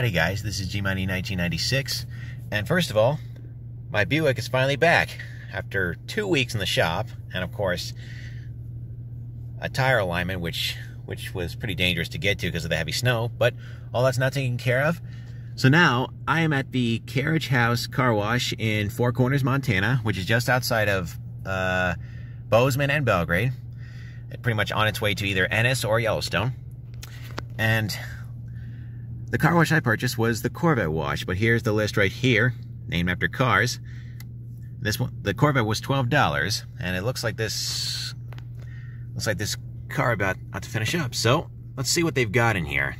Howdy guys, this is G-Money 1996, and first of all, my Buick is finally back after two weeks in the shop, and of course, a tire alignment, which which was pretty dangerous to get to because of the heavy snow, but all that's not taken care of. So now, I am at the Carriage House Car Wash in Four Corners, Montana, which is just outside of uh, Bozeman and Belgrade, pretty much on its way to either Ennis or Yellowstone. And the car wash I purchased was the Corvette wash, but here's the list right here, named after cars. This one, the Corvette was twelve dollars, and it looks like this looks like this car about, about to finish up. So let's see what they've got in here.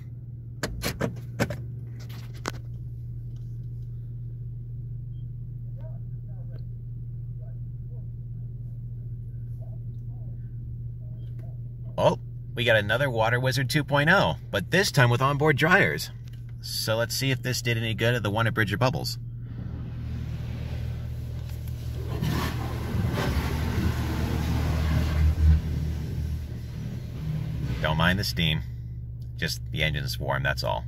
Oh, we got another Water Wizard 2.0, but this time with onboard dryers. So let's see if this did any good at the one at Bridger Bubbles. Don't mind the steam. Just the engine is warm, that's all.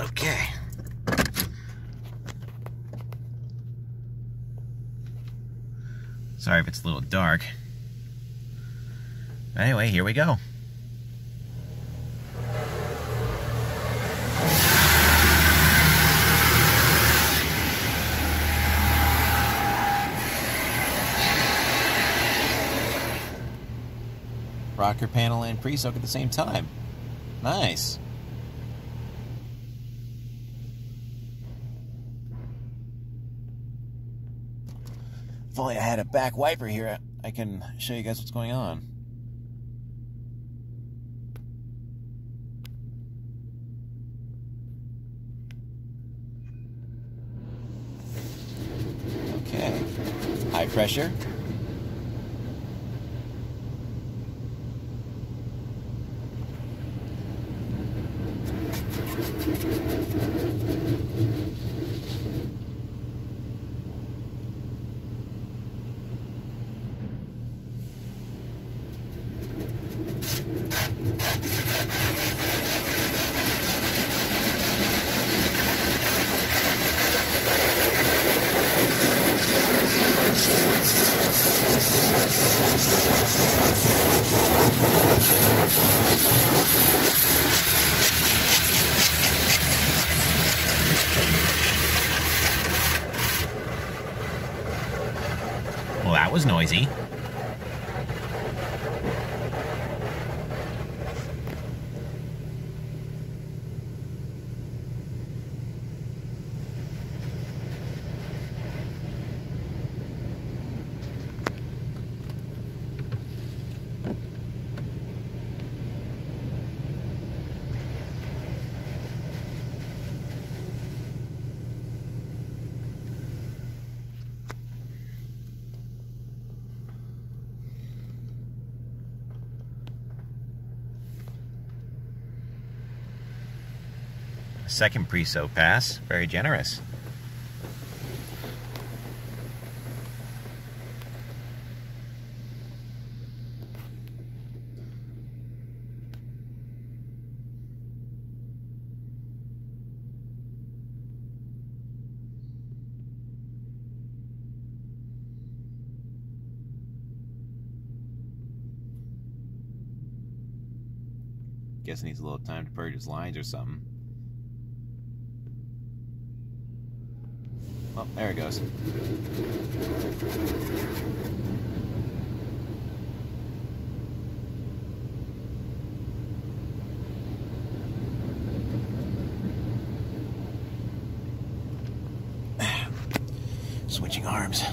Okay. Sorry if it's a little dark. Anyway, here we go. Rocker panel and pre-soak at the same time. Nice. If only I had a back wiper here, I can show you guys what's going on. Okay. High pressure. Was noisy. Second pre-soak pass, very generous. Guess needs a little time to purge its lines or something. Oh, there it goes. Switching arms.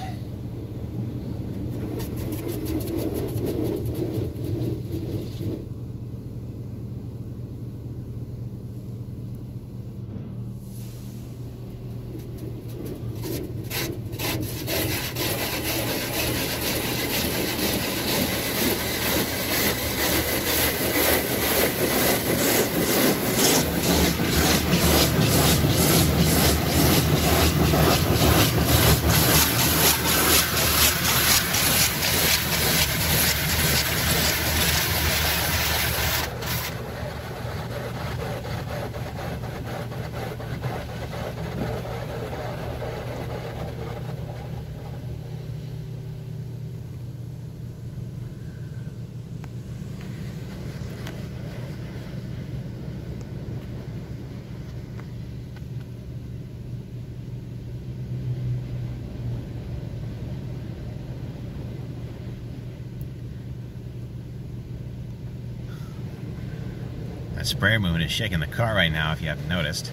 That sprayer movement is shaking the car right now, if you haven't noticed.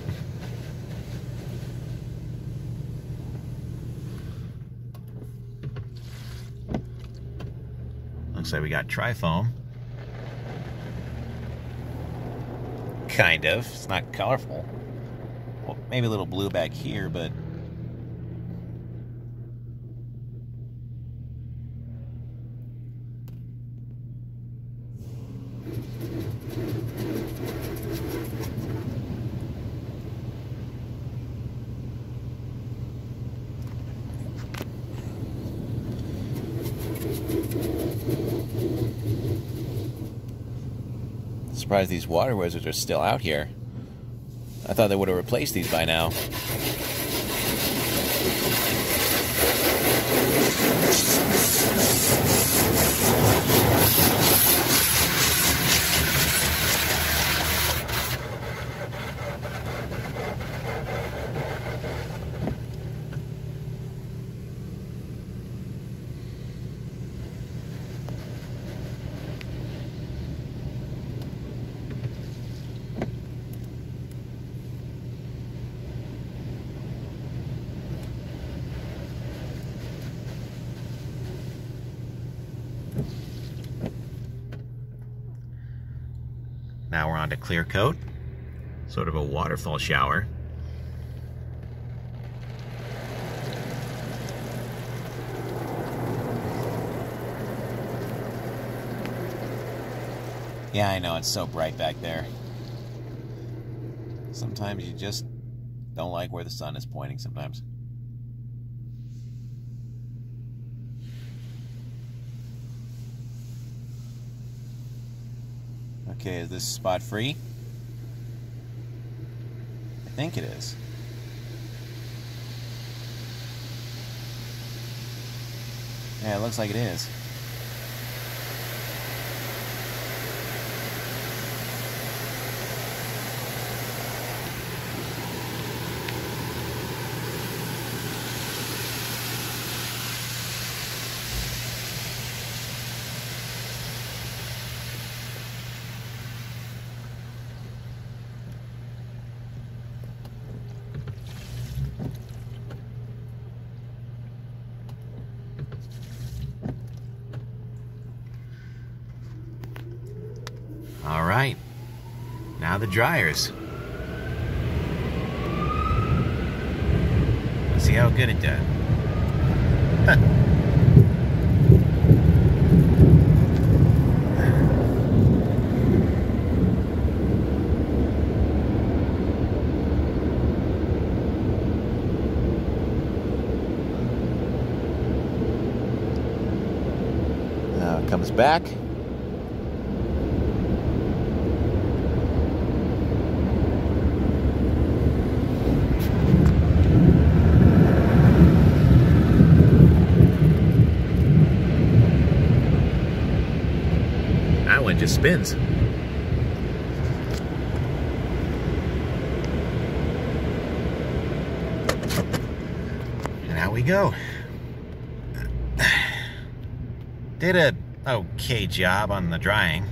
Looks like we got trifoam. Kind of. It's not colorful. Well, maybe a little blue back here, but Surprised these water wizards are still out here. I thought they would have replaced these by now. To clear coat, sort of a waterfall shower. Yeah, I know, it's so bright back there. Sometimes you just don't like where the sun is pointing sometimes. Okay, is this spot free? I think it is. Yeah, it looks like it is. All right, the dryers. Let's see how good it does. Now it uh, comes back. That one just spins. And out we go. Did a okay job on the drying.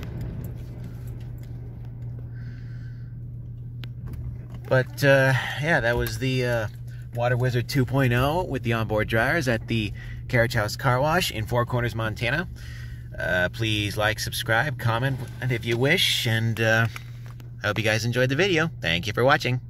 But uh, yeah, that was the uh, Water Wizard 2.0 with the onboard dryers at the Carriage House Car Wash in Four Corners, Montana. Uh, please like, subscribe, comment, if you wish. And uh, I hope you guys enjoyed the video. Thank you for watching.